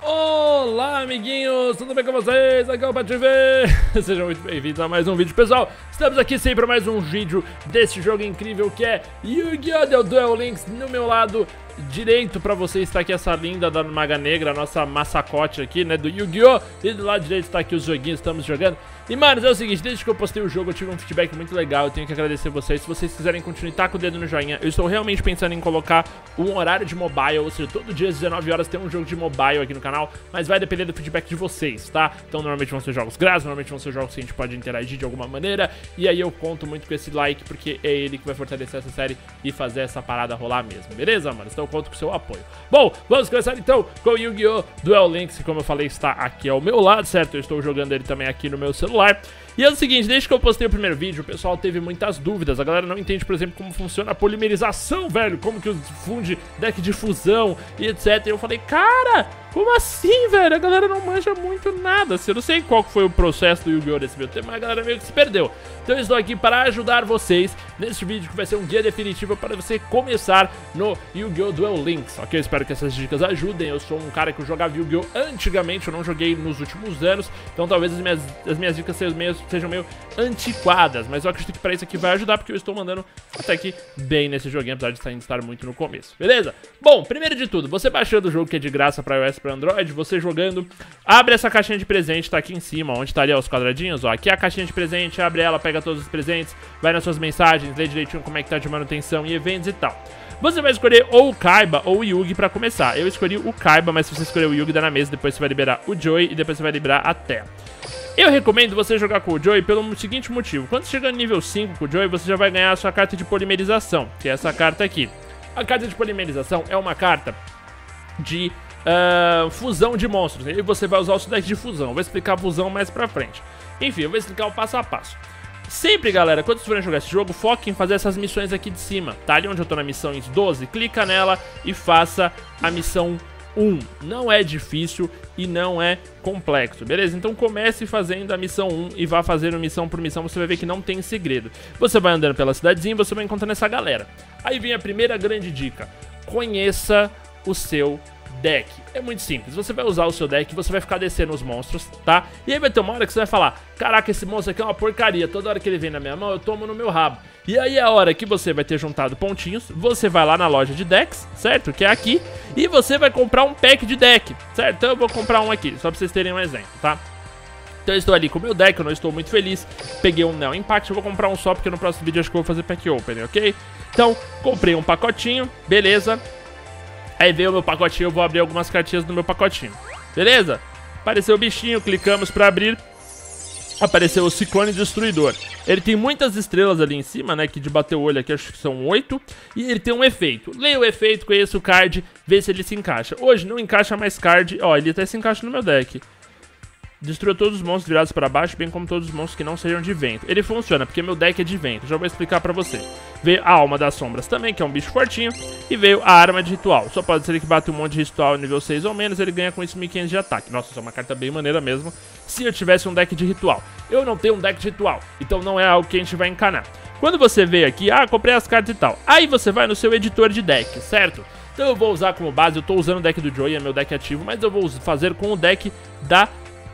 Olá, amiguinhos! Tudo bem com vocês? Aqui é o PatiV! Sejam muito bem-vindos a mais um vídeo. Pessoal, estamos aqui sempre para mais um vídeo desse jogo incrível que é Yu-Gi-Oh! Duel Links no meu lado direito para você está aqui essa linda da Maga Negra, a nossa massacote aqui, né, do Yu-Gi-Oh! E do lado direito está aqui os joguinhos que estamos jogando. E, manos, é o seguinte, desde que eu postei o jogo eu tive um feedback muito legal, eu tenho que agradecer vocês. Se vocês quiserem continuar, tá com o dedo no joinha. Eu estou realmente pensando em colocar um horário de mobile, ou seja, todo dia às 19 horas tem um jogo de mobile aqui no canal, mas vai depender do feedback de vocês, tá? Então, normalmente vão ser jogos grátis, normalmente vão ser jogos que a gente pode interagir de alguma maneira, e aí eu conto muito com esse like, porque é ele que vai fortalecer essa série e fazer essa parada rolar mesmo, beleza, mano? Então eu conto com o seu apoio. Bom, vamos começar então com o Yu-Gi-Oh! Duel Links, que como eu falei, está aqui ao meu lado, certo? Eu estou jogando ele também aqui no meu celular E é o seguinte, desde que eu postei o primeiro vídeo, o pessoal teve muitas dúvidas. A galera não entende, por exemplo, como funciona a polimerização, velho. Como que funde deck de fusão e etc. E eu falei, cara, como assim, velho? A galera não manja muito nada. Assim, eu não sei qual foi o processo do Yu-Gi-Oh! nesse meu tempo, mas a galera meio que se perdeu. Então eu estou aqui para ajudar vocês nesse vídeo que vai ser um guia definitivo para você começar no Yu-Gi-Oh! Duel Links, ok? Eu espero que essas dicas ajudem. Eu sou um cara que jogava Yu-Gi-Oh! antigamente, eu não joguei nos últimos anos, então talvez as minhas, as minhas dicas sejam meio, sejam meio antiquadas, mas eu acredito que para isso aqui vai ajudar, porque eu estou mandando até aqui bem nesse joguinho, apesar de estar muito no começo, beleza? Bom, primeiro de tudo, você baixando o jogo que é de graça para iOS para Android, você jogando, abre essa caixinha de presente, tá aqui em cima, onde estaria tá os quadradinhos, ó, aqui é a caixinha de presente, abre ela, pega todos os presentes, vai nas suas mensagens, lê direitinho como é que tá de manutenção e eventos e tal. Você vai escolher ou o Kaiba ou o Yugi pra começar. Eu escolhi o Kaiba, mas se você escolher o Yugi, dá na mesa, depois você vai liberar o Joey e depois você vai liberar a Terra. Eu recomendo você jogar com o Joey pelo seguinte motivo. Quando você chegar no nível 5 com o Joey, você já vai ganhar a sua carta de polimerização, que é essa carta aqui. A carta de polimerização é uma carta de uh, fusão de monstros. E você vai usar o seu deck de fusão. Eu vou explicar a fusão mais pra frente. Enfim, eu vou explicar o passo a passo. Sempre, galera, quando vocês forem jogar esse jogo, foque em fazer essas missões aqui de cima, tá? Ali onde eu tô na missão 12, clica nela e faça a missão 1. Não é difícil e não é complexo, beleza? Então comece fazendo a missão 1 e vá fazendo missão por missão, você vai ver que não tem segredo. Você vai andando pela cidadezinha e você vai encontrando essa galera. Aí vem a primeira grande dica. Conheça o seu deck. É muito simples, você vai usar o seu deck, você vai ficar descendo os monstros, tá? E aí vai ter uma hora que você vai falar, caraca, esse monstro aqui é uma porcaria, toda hora que ele vem na minha mão eu tomo no meu rabo. E aí é a hora que você vai ter juntado pontinhos, você vai lá na loja de decks, certo? Que é aqui, e você vai comprar um pack de deck, certo? Então eu vou comprar um aqui, só pra vocês terem um exemplo, tá? Então eu estou ali com o meu deck, eu não estou muito feliz. Peguei um Neo Impact, eu vou comprar um só, porque no próximo vídeo acho que eu vou fazer pack open, ok? Então, comprei um pacotinho, beleza. Aí veio o meu pacotinho, eu vou abrir algumas cartinhas do meu pacotinho. Beleza? Apareceu o bichinho, clicamos pra abrir. Apareceu o Ciclone Destruidor. Ele tem muitas estrelas ali em cima, né? Que de bater o olho aqui, acho que são oito. E ele tem um efeito. Leia o efeito, conheça o card, vê se ele se encaixa. Hoje não encaixa mais card. Ó, ele até se encaixa no meu deck. Destrua todos os monstros virados para baixo, bem como todos os monstros que não sejam de vento. Ele funciona porque meu deck é de vento, já vou explicar pra você. Veio a Alma das Sombras também, que é um bicho fortinho. E veio a Arma de Ritual. Só pode ser que bate um monte de ritual nível 6 ou menos, ele ganha com isso 1500 de ataque. Nossa, isso é uma carta bem maneira mesmo. Se eu tivesse um deck de ritual. Eu não tenho um deck de ritual, então não é algo que a gente vai encanar. Quando você veio aqui, ah, comprei as cartas e tal. Aí você vai no seu editor de deck, certo? Então eu vou usar como base, eu tô usando o deck do Joey, é meu deck ativo, mas eu vou fazer com o deck da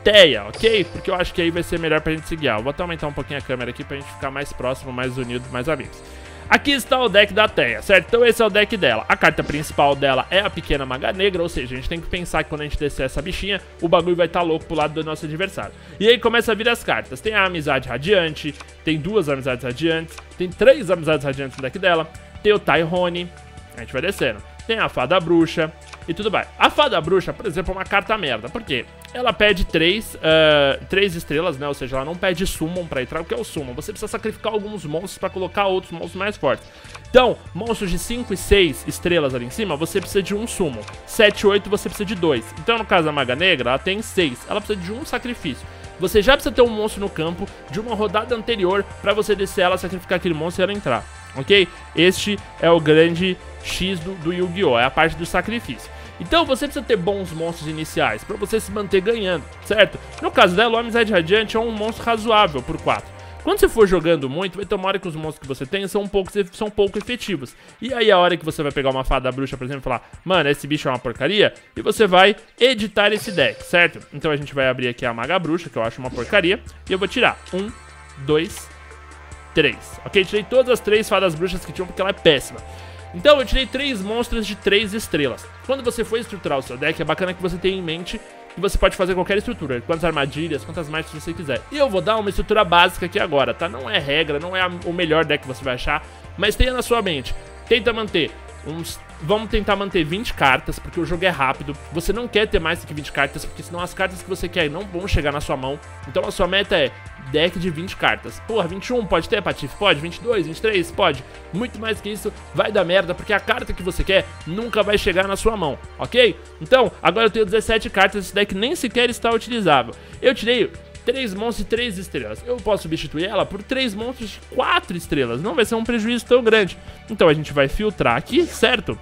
Teia, ok? Porque eu acho que aí vai ser melhor pra gente se guiar. Eu vou até aumentar um pouquinho a câmera aqui pra gente ficar mais próximo, mais unido, mais amigos. Aqui está o deck da Teia, certo? Então esse é o deck dela. A carta principal dela é a pequena maga negra, ou seja, a gente tem que pensar que quando a gente descer essa bichinha, o bagulho vai estar tá louco pro lado do nosso adversário. E aí começa a vir as cartas. Tem a amizade radiante, tem duas amizades radiantes, tem três amizades radiantes no deck dela, tem o Tyrone, a gente vai descendo. Tem a fada bruxa, e tudo bem. A fada bruxa, por exemplo, é uma carta merda. Por quê? Ela pede três, uh, três estrelas, né? Ou seja, ela não pede summon pra entrar. O que é o summon? Você precisa sacrificar alguns monstros pra colocar outros monstros mais fortes. Então, monstros de 5 e 6 estrelas ali em cima, você precisa de um summon. 7 e 8 você precisa de dois. Então, no caso da Maga Negra, ela tem 6. Ela precisa de um sacrifício. Você já precisa ter um monstro no campo de uma rodada anterior pra você descer ela, sacrificar aquele monstro e ela entrar. Ok? Este é o grande X do, do Yu-Gi-Oh! É a parte do sacrifício. Então você precisa ter bons monstros iniciais para você se manter ganhando, certo? No caso dela, o Amizade Radiante é um monstro razoável por 4. Quando você for jogando muito, vai hora que os monstros que você tem são um pouco, são pouco efetivos. E aí a hora que você vai pegar uma fada bruxa, por exemplo, e falar, mano, esse bicho é uma porcaria, e você vai editar esse deck, certo? Então a gente vai abrir aqui a maga bruxa, que eu acho uma porcaria, e eu vou tirar um, dois, três. Ok, tirei todas as três fadas bruxas que tinham, porque ela é péssima. Então eu tirei três monstros de três estrelas. Quando você for estruturar o seu deck, é bacana que você tenha em mente que você pode fazer qualquer estrutura, quantas armadilhas, quantas mais você quiser. E eu vou dar uma estrutura básica aqui agora, tá? Não é regra, não é o melhor deck que você vai achar, mas tenha na sua mente. Tenta manter uns Vamos tentar manter 20 cartas, porque o jogo é rápido. Você não quer ter mais do que 20 cartas, porque senão as cartas que você quer não vão chegar na sua mão. Então a sua meta é deck de 20 cartas. Porra, 21 pode ter, Patife? Pode. 22, 23? Pode. Muito mais que isso vai dar merda, porque a carta que você quer nunca vai chegar na sua mão, ok? Então, agora eu tenho 17 cartas, esse deck nem sequer está utilizável. Eu tirei 3 monstros de 3 estrelas. Eu posso substituir ela por 3 monstros de 4 estrelas. Não vai ser um prejuízo tão grande. Então a gente vai filtrar aqui, certo?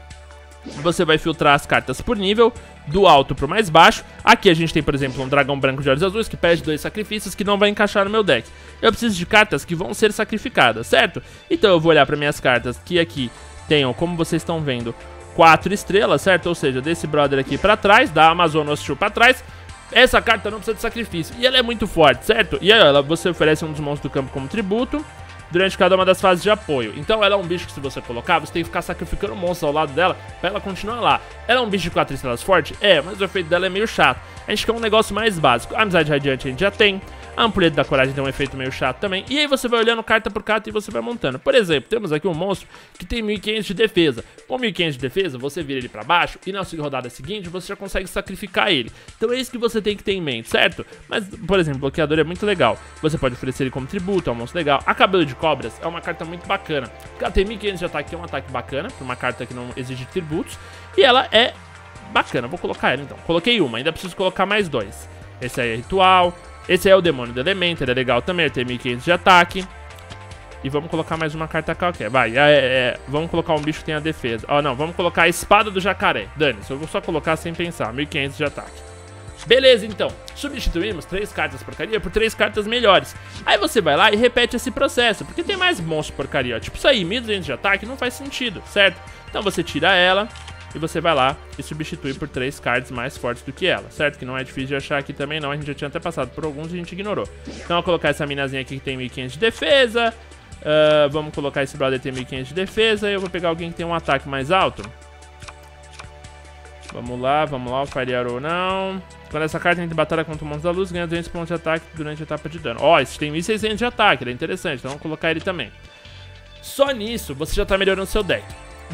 Você vai filtrar as cartas por nível, do alto pro mais baixo. Aqui a gente tem, por exemplo, um dragão branco de olhos azuis que pede dois sacrifícios que não vai encaixar no meu deck. Eu preciso de cartas que vão ser sacrificadas, certo? Então eu vou olhar para minhas cartas que aqui tenham, como vocês estão vendo, quatro estrelas, certo? Ou seja, desse brother aqui para trás, da Amazon Hostil para trás, essa carta não precisa de sacrifício. E ela é muito forte, certo? E aí, ela, você oferece um dos monstros do campo como tributo durante cada uma das fases de apoio. Então ela é um bicho que se você colocar, você tem que ficar sacrificando monstros ao lado dela pra ela continuar lá. Ela é um bicho de 4 estrelas forte? É, mas o efeito dela é meio chato. A gente quer um negócio mais básico. A amizade radiante a gente já tem. A ampulheta da coragem tem um efeito meio chato também. E aí você vai olhando carta por carta e você vai montando. Por exemplo, temos aqui um monstro que tem 1500 de defesa. Com 1500 de defesa, você vira ele pra baixo e na rodada seguinte você já consegue sacrificar ele. Então é isso que você tem que ter em mente, certo? Mas, por exemplo, bloqueador é muito legal. Você pode oferecer ele como tributo, é um monstro legal. A cabelo de cobras é uma carta muito bacana. Porque ela tem 1500 de ataque, que é um ataque bacana, pra uma carta que não exige tributos. E ela é bacana, vou colocar ela então. Coloquei uma, ainda preciso colocar mais dois. Esse aí é ritual, esse é o demônio do elemento, ele é legal também, ele tem 1500 de ataque. E vamos colocar mais uma carta qualquer. Vai, é, é, é, vamos colocar um bicho que tenha defesa. Ó, oh, não, vamos colocar a espada do jacaré. Dane-se, eu vou só colocar sem pensar. 1500 de ataque. Beleza, então. Substituímos três cartas porcaria por três cartas melhores. Aí você vai lá e repete esse processo, porque tem mais monstro porcaria. Ó. Tipo, isso aí, 1200 de ataque não faz sentido, certo? Então você tira ela, e você vai lá e substitui por três cards mais fortes do que ela, certo? Que não é difícil de achar aqui também não, a gente já tinha até passado por alguns e a gente ignorou. Então vou colocar essa minazinha aqui que tem 1500 de defesa, uh, vamos colocar esse brother que tem 1500 de defesa e eu vou pegar alguém que tem um ataque mais alto. Vamos lá, vamos lá, o Fire Arrow não. Quando essa carta entra em batalha contra o monstro da luz, ganha 200 pontos de ataque durante a etapa de dano. Ó, oh, esse tem 1600 de ataque, ele é interessante, então vamos colocar ele também. Só nisso, você já tá melhorando seu deck.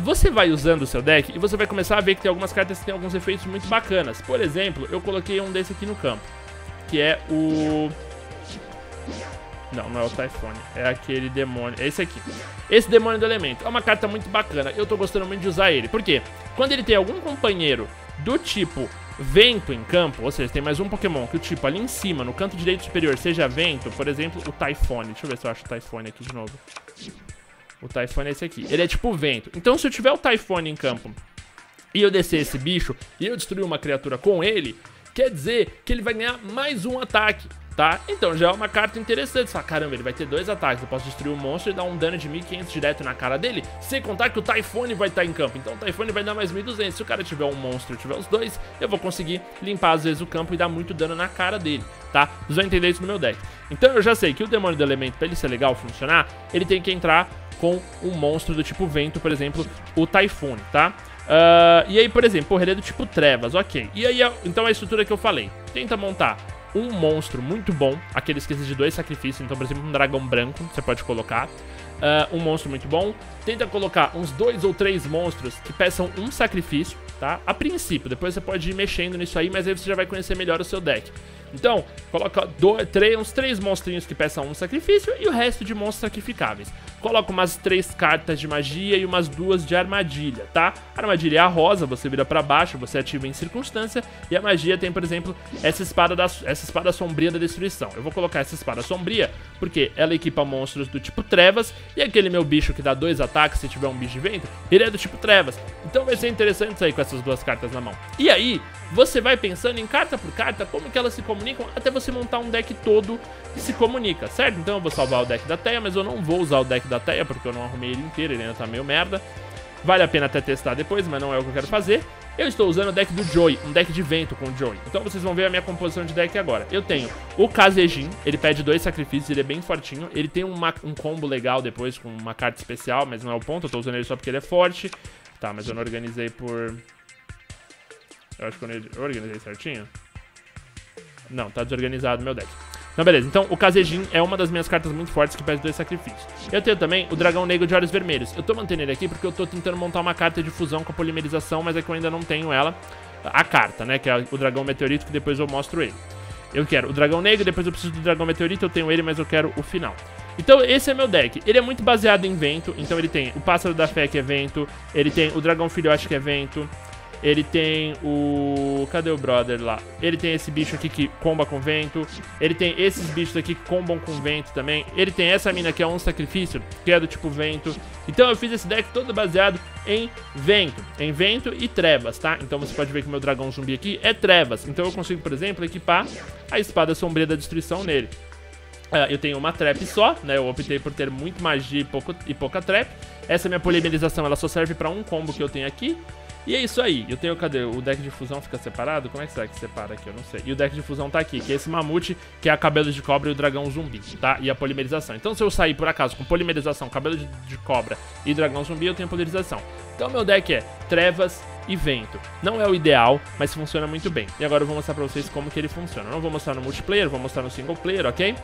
Você vai usando o seu deck e você vai começar a ver que tem algumas cartas que tem alguns efeitos muito bacanas. Por exemplo, eu coloquei um desse aqui no campo, que é o... Não, não é o Typhone, é aquele demônio, é esse aqui. Esse demônio do elemento é uma carta muito bacana, eu tô gostando muito de usar ele. Por quê? Quando ele tem algum companheiro do tipo vento em campo, ou seja, tem mais um Pokémon que o tipo ali em cima, no canto direito superior, seja vento, por exemplo, o Typhone. Deixa eu ver se eu acho o Typhone aqui de novo. O Typhone é esse aqui. Ele é tipo vento. Então se eu tiver o Typhone em campo e eu descer esse bicho e eu destruir uma criatura com ele, quer dizer que ele vai ganhar mais um ataque. Tá? Então já é uma carta interessante. Você fala, caramba, ele vai ter dois ataques. Eu posso destruir o monstro e dar um dano de 1500 direto na cara dele. Sem contar que o Typhone vai estar em campo. Então o Typhone vai dar mais 1200. Se o cara tiver um monstro e tiver os dois, eu vou conseguir limpar às vezes o campo e dar muito dano na cara dele. Tá? Vocês vão entender isso no meu deck. Então eu já sei que o demônio do elemento, pra ele ser legal, funcionar, ele tem que entrar com um monstro do tipo vento, por exemplo, o Typhoon, tá? Uh, e aí, por exemplo, é do tipo trevas, ok. E aí, então a estrutura que eu falei. Tenta montar um monstro muito bom, aqueles que exigem dois sacrifícios, então, por exemplo, um dragão branco, você pode colocar. Uh, um monstro muito bom. Tenta colocar uns dois ou três monstros que peçam um sacrifício, tá? A princípio, depois você pode ir mexendo nisso aí, mas aí você já vai conhecer melhor o seu deck. Então, coloca dois, três, uns três monstrinhos que peçam um sacrifício e o resto de monstros sacrificáveis. Coloca umas três cartas de magia e umas duas de armadilha, tá? A armadilha é a rosa, você vira para baixo, você ativa em circunstância. E a magia tem, por exemplo, essa espada, da, essa espada sombria da destruição. Eu vou colocar essa espada sombria porque ela equipa monstros do tipo trevas. E aquele meu bicho que dá dois ataques se tiver um bicho de vento, ele é do tipo trevas. Então vai ser interessante sair com essas duas cartas na mão. E aí, você vai pensando em carta por carta como que elas se comunicam comunicam até você montar um deck todo que se comunica, certo? Então eu vou salvar o deck da Teia, mas eu não vou usar o deck da Teia porque eu não arrumei ele inteiro, ele ainda tá meio merda. Vale a pena até testar depois, mas não é o que eu quero fazer. Eu estou usando o deck do Joy, um deck de vento com o Joy. Então vocês vão ver a minha composição de deck agora. Eu tenho o Kazejin, ele pede dois sacrifícios, ele é bem fortinho. Ele tem uma, um combo legal depois com uma carta especial, mas não é o ponto. Eu tô usando ele só porque ele é forte. Tá, mas eu não organizei por... Eu acho que eu organizei certinho. Não, tá desorganizado meu deck. Então, beleza. Então, o Kazejin é uma das minhas cartas muito fortes que pede dois sacrifícios. Eu tenho também o Dragão Negro de Olhos Vermelhos. Eu tô mantendo ele aqui porque eu tô tentando montar uma carta de fusão com a polimerização, mas é que eu ainda não tenho ela. A carta, né? Que é o Dragão Meteorito, que depois eu mostro ele. Eu quero o Dragão Negro, depois eu preciso do Dragão Meteorito, eu tenho ele, mas eu quero o final. Então, esse é meu deck. Ele é muito baseado em vento, então ele tem o Pássaro da Fé, que é vento, ele tem o Dragão Filhote, que é vento, ele tem o... Cadê o brother lá? Ele tem esse bicho aqui que comba com vento. Ele tem esses bichos aqui que combam com vento também. Ele tem essa mina que é um sacrifício, que é do tipo vento. Então eu fiz esse deck todo baseado em vento. Em vento e trevas, tá? Então você pode ver que meu dragão zumbi aqui é trevas. Então eu consigo, por exemplo, equipar a espada sombria da destruição nele. Uh, eu tenho uma trap só, né? Eu optei por ter muito magia e, pouco, e pouca trap. Essa minha polimerização, ela só serve pra um combo que eu tenho aqui. E é isso aí. Eu tenho, cadê? O deck de fusão fica separado? Como é que será que separa aqui? Eu não sei. E o deck de fusão tá aqui, que é esse mamute, que é a cabelo de cobra e o dragão zumbi, tá? E a polimerização. Então se eu sair, por acaso, com polimerização, cabelo de, de cobra e dragão zumbi, eu tenho polarização. Então meu deck é trevas e vento. Não é o ideal, mas funciona muito bem. E agora eu vou mostrar pra vocês como que ele funciona. Eu não vou mostrar no multiplayer, vou mostrar no single player, ok?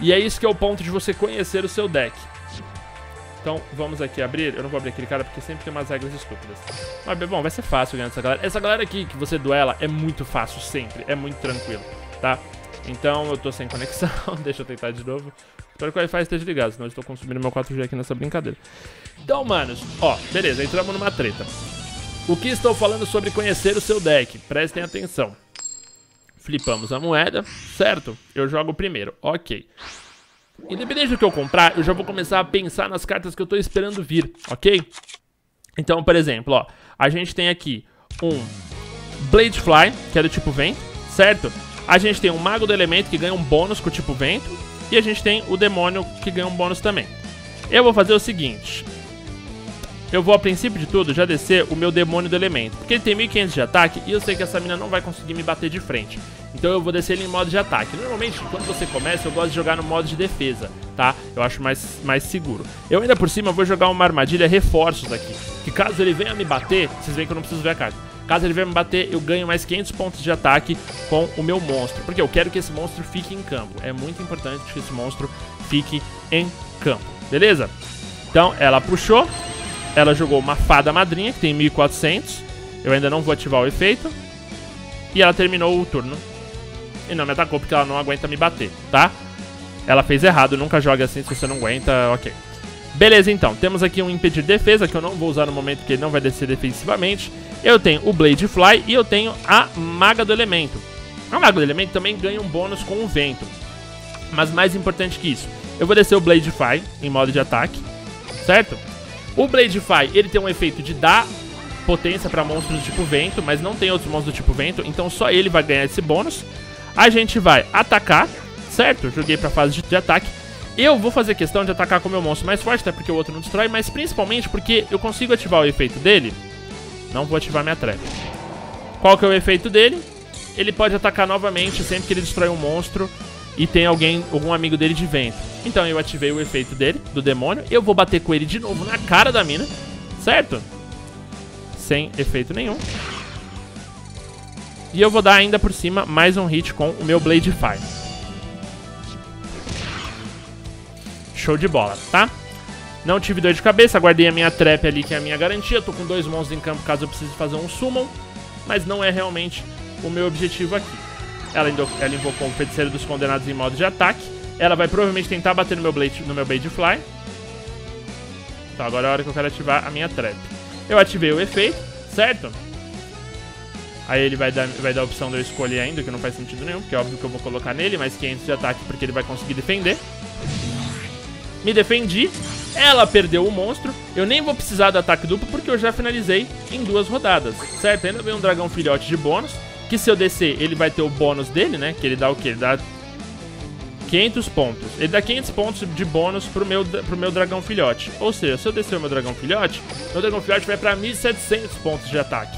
E é isso que é o ponto de você conhecer o seu deck. Então, vamos aqui abrir. Eu não vou abrir aquele cara porque sempre tem umas regras estúpidas. Mas, bom, vai ser fácil ganhar essa galera. Essa galera aqui que você duela é muito fácil sempre. É muito tranquilo, tá? Então, eu tô sem conexão. Deixa eu tentar de novo. Espero que o Wi-Fi esteja ligado, senão eu estou consumindo meu 4G aqui nessa brincadeira. Então, manos, ó, beleza, entramos numa treta. O que estou falando sobre conhecer o seu deck? Prestem atenção. Flipamos a moeda, certo? Eu jogo primeiro, ok. Independente do que eu comprar, eu já vou começar a pensar nas cartas que eu tô esperando vir, ok? Então, por exemplo, ó, a gente tem aqui um Bladefly, que é do tipo vento, certo? A gente tem um Mago do Elemento, que ganha um bônus com o tipo vento, e a gente tem o Demônio, que ganha um bônus também. Eu vou fazer o seguinte, eu vou, a princípio de tudo, já descer o meu demônio do elemento. Porque ele tem 1500 de ataque e eu sei que essa mina não vai conseguir me bater de frente. Então eu vou descer ele em modo de ataque. Normalmente, quando você começa, eu gosto de jogar no modo de defesa, tá? Eu acho mais, mais seguro. Eu ainda por cima vou jogar uma armadilha reforços aqui. Que caso ele venha me bater, vocês veem que eu não preciso ver a carta. Caso ele venha me bater, eu ganho mais 500 pontos de ataque com o meu monstro. Porque eu quero que esse monstro fique em campo. É muito importante que esse monstro fique em campo. Beleza? Então, ela puxou. Ela jogou uma fada madrinha, que tem 1400. Eu ainda não vou ativar o efeito. E ela terminou o turno. E não me atacou porque ela não aguenta me bater, tá? Ela fez errado, nunca joga assim se você não aguenta, ok. Beleza, então. Temos aqui um impedir defesa, que eu não vou usar no momento porque ele não vai descer defensivamente. Eu tenho o Blade Fly e eu tenho a Maga do Elemento. A Maga do Elemento também ganha um bônus com o vento. Mas mais importante que isso, eu vou descer o Blade Fly em modo de ataque, certo? O Bladefy, ele tem um efeito de dar potência para monstros do tipo vento, mas não tem outros monstros do tipo vento, então só ele vai ganhar esse bônus. A gente vai atacar, certo? Joguei pra fase de, de ataque. Eu vou fazer questão de atacar com o meu monstro mais forte, até porque o outro não destrói, mas principalmente porque eu consigo ativar o efeito dele. Não vou ativar minha trap. Qual que é o efeito dele? Ele pode atacar novamente sempre que ele destrói um monstro e tem alguém, algum amigo dele de vento. Então eu ativei o efeito dele, do demônio. Eu vou bater com ele de novo na cara da mina, certo? Sem efeito nenhum. E eu vou dar ainda por cima mais um hit com o meu Blade Fire. Show de bola, tá? Não tive dor de cabeça, guardei a minha trap ali, que é a minha garantia. Tô com dois monstros em campo caso eu precise fazer um summon. Mas não é realmente o meu objetivo aqui. Ela, ela invocou o Feiticeiro dos Condenados em modo de ataque. Ela vai provavelmente tentar bater no meu Blade, no meu Blade Fly. Então agora é a hora que eu quero ativar a minha trap. Eu ativei o efeito, certo? Aí ele vai dar, vai dar a opção de eu escolher ainda, que não faz sentido nenhum, porque é óbvio que eu vou colocar nele mais 500 de ataque porque ele vai conseguir defender. Me defendi, ela perdeu o monstro, eu nem vou precisar do ataque duplo porque eu já finalizei em duas rodadas, certo? Ainda vem um dragão filhote de bônus, Que se eu descer, ele vai ter o bônus dele, né? Que ele dá o quê? Ele dá 500 pontos. Ele dá 500 pontos de bônus pro meu, pro meu dragão filhote. Ou seja, se eu descer o meu dragão filhote, meu dragão filhote vai pra 1.700 pontos de ataque.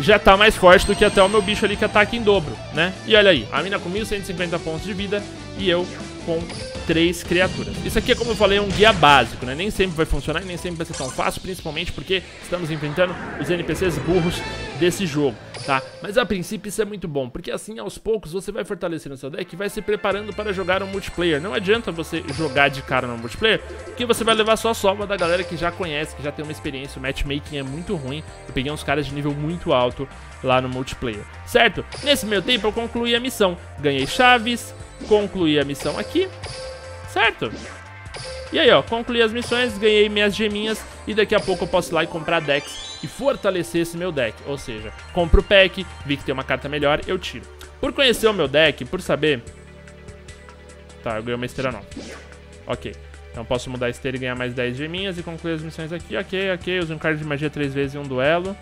Já tá mais forte do que até o meu bicho ali que ataca em dobro, né? E olha aí, a mina com 1.150 pontos de vida e eu com três criaturas. Isso aqui é, como eu falei, um guia básico, né? Nem sempre vai funcionar e nem sempre vai ser tão fácil, principalmente porque estamos enfrentando os NPCs burros desse jogo, tá? Mas a princípio isso é muito bom, porque assim, aos poucos, você vai fortalecendo seu deck e vai se preparando para jogar um multiplayer. Não adianta você jogar de cara no multiplayer, porque você vai levar só a sova da galera que já conhece, que já tem uma experiência, o matchmaking é muito ruim. Eu peguei uns caras de nível muito alto lá no multiplayer, certo? Nesse meio tempo eu concluí a missão, ganhei chaves, concluí a missão aqui, certo? E aí, ó, concluí as missões, ganhei minhas geminhas e daqui a pouco eu posso ir lá e comprar decks e fortalecer esse meu deck. Ou seja, compro o pack, vi que tem uma carta melhor, eu tiro. Por conhecer o meu deck, por saber... Tá, eu ganhei uma esteira não. Ok. Então posso mudar a esteira e ganhar mais 10 geminhas e concluir as missões aqui. Ok, ok. Use um card de magia 3 vezes em um duelo.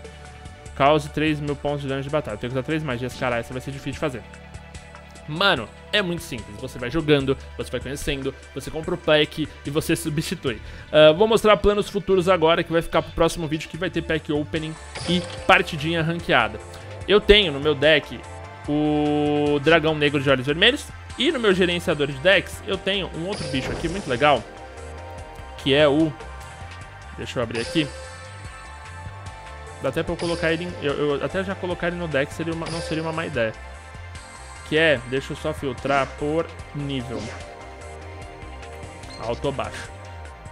Cause 3 mil pontos de dano de batalha. Tenho que usar 3 magias, caralho, essa vai ser difícil de fazer. Mano, é muito simples. Você vai jogando, você vai conhecendo, você compra o pack e você substitui. Uh, vou mostrar planos futuros agora, que vai ficar pro próximo vídeo, que vai ter pack opening e partidinha ranqueada. Eu tenho no meu deck o Dragão Negro de Olhos Vermelhos. E no meu gerenciador de decks, eu tenho um outro bicho aqui muito legal, que é o... Deixa eu abrir aqui. Dá até pra eu colocar ele em... Eu, eu até já colocar ele no deck seria uma, não seria uma má ideia que é, deixa eu só filtrar por nível. Alto ou baixo.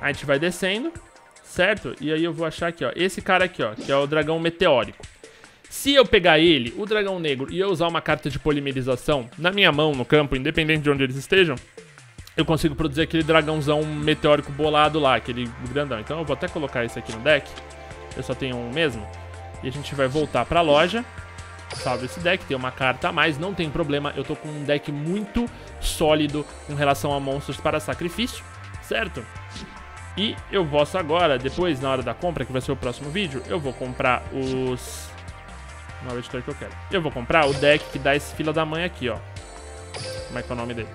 A gente vai descendo, certo? E aí eu vou achar aqui, ó, esse cara aqui, ó, que é o dragão meteórico. Se eu pegar ele, o dragão negro, e eu usar uma carta de polimerização na minha mão, no campo, independente de onde eles estejam, eu consigo produzir aquele dragãozão meteórico bolado lá, aquele grandão. Então eu vou até colocar esse aqui no deck. Eu só tenho um mesmo. E a gente vai voltar pra loja salve esse deck, tem uma carta a mais, não tem problema, eu tô com um deck muito sólido com relação a monstros para sacrifício, certo? E eu posso agora, depois, na hora da compra, que vai ser o próximo vídeo, eu vou comprar os... Não é o editor que eu quero. Eu vou comprar o deck que dá esse fila da mãe aqui, ó. Como é que é o nome dele?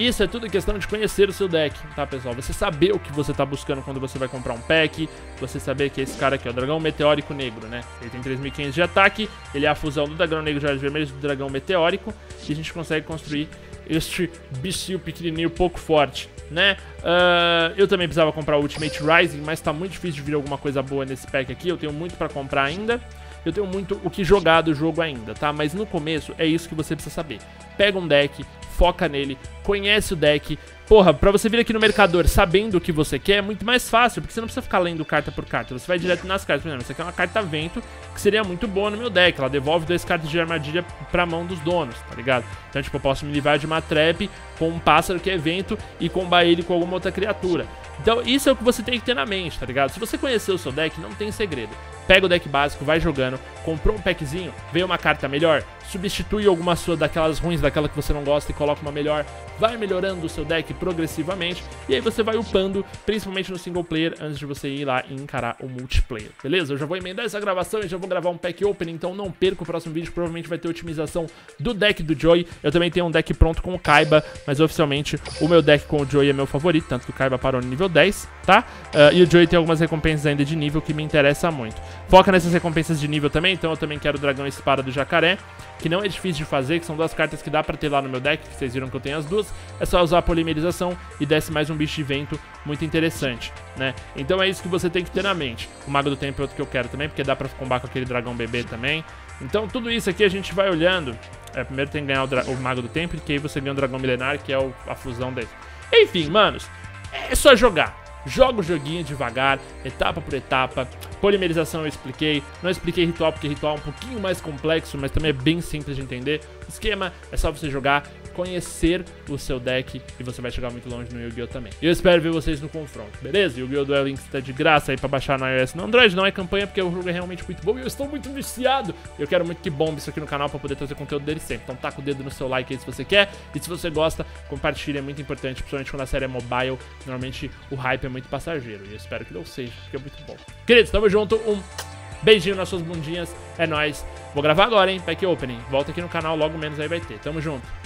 Isso é tudo questão de conhecer o seu deck, tá, pessoal? Você saber o que você tá buscando quando você vai comprar um pack, você saber que esse cara aqui é o Dragão Meteórico Negro, né? Ele tem 3.500 de ataque, ele é a fusão do Dragão Negro de Olhos Vermelhos do Dragão Meteórico, e a gente consegue construir este bichinho pequenininho pouco forte, né? Uh, eu também precisava comprar o Ultimate Rising, mas tá muito difícil de vir alguma coisa boa nesse pack aqui, eu tenho muito pra comprar ainda. Eu tenho muito o que jogar do jogo ainda, tá? Mas no começo é isso que você precisa saber. Pega um deck, foca nele, conhece o deck. Porra, pra você vir aqui no mercador sabendo o que você quer é muito mais fácil, porque você não precisa ficar lendo carta por carta. Você vai direto nas cartas. Por exemplo, essa aqui é uma carta vento, que seria muito boa no meu deck. Ela devolve dois cartas de armadilha pra mão dos donos, tá ligado? Então, tipo, eu posso me livrar de uma trap com um pássaro que é vento e combar ele com alguma outra criatura. Então, isso é o que você tem que ter na mente, tá ligado? Se você conhecer o seu deck, não tem segredo. Pega o deck básico, vai jogando, comprou um packzinho, veio uma carta melhor, substitui alguma sua daquelas ruins, daquela que você não gosta e coloca uma melhor, vai melhorando o seu deck progressivamente e aí você vai upando, principalmente no single player, antes de você ir lá e encarar o multiplayer, beleza? Eu já vou emendar essa gravação e já vou gravar um pack open, então não perca o próximo vídeo, provavelmente vai ter otimização do deck do Joy. Eu também tenho um deck pronto com o Kaiba, mas oficialmente o meu deck com o Joy é meu favorito, tanto que o Kaiba parou no nível 10, tá? Uh, e o Joy tem algumas recompensas ainda de nível que me interessa muito. Foca nessas recompensas de nível também, então eu também quero o Dragão Espada do Jacaré, que não é difícil de fazer, que são duas cartas que dá pra ter lá no meu deck, que vocês viram que eu tenho as duas. É só usar a polimerização e desce mais um bicho de vento muito interessante, né? Então é isso que você tem que ter na mente. O Mago do Tempo é outro que eu quero também, porque dá pra combar com aquele dragão bebê também. Então tudo isso aqui a gente vai olhando. É, primeiro tem que ganhar o, o Mago do Tempo, que aí você ganha o Dragão Milenar, que é o, a fusão dele. Enfim, manos, é só jogar. Joga o joguinho devagar, etapa por etapa. Polimerização eu expliquei. Não expliquei ritual porque ritual é um pouquinho mais complexo, mas também é bem simples de entender. Esquema é só você jogar, conhecer o seu deck e você vai chegar muito longe no Yu-Gi-Oh! também. E eu espero ver vocês no confronto, beleza? Yu-Gi-Oh! Duel Links tá de graça aí pra baixar no iOS no Android, não é campanha porque o jogo é realmente muito bom e eu estou muito viciado. Eu quero muito que bombe isso aqui no canal pra poder trazer conteúdo dele sempre. Então taca o dedo no seu like aí se você quer e se você gosta, compartilha, é muito importante, principalmente quando a série é mobile, normalmente o hype é muito passageiro e eu espero que não seja, porque é muito bom. Queridos, tamo junto, um Beijinho nas suas bundinhas. É nóis. Vou gravar agora, hein? Pack Opening. Volta aqui no canal, logo menos aí vai ter. Tamo junto.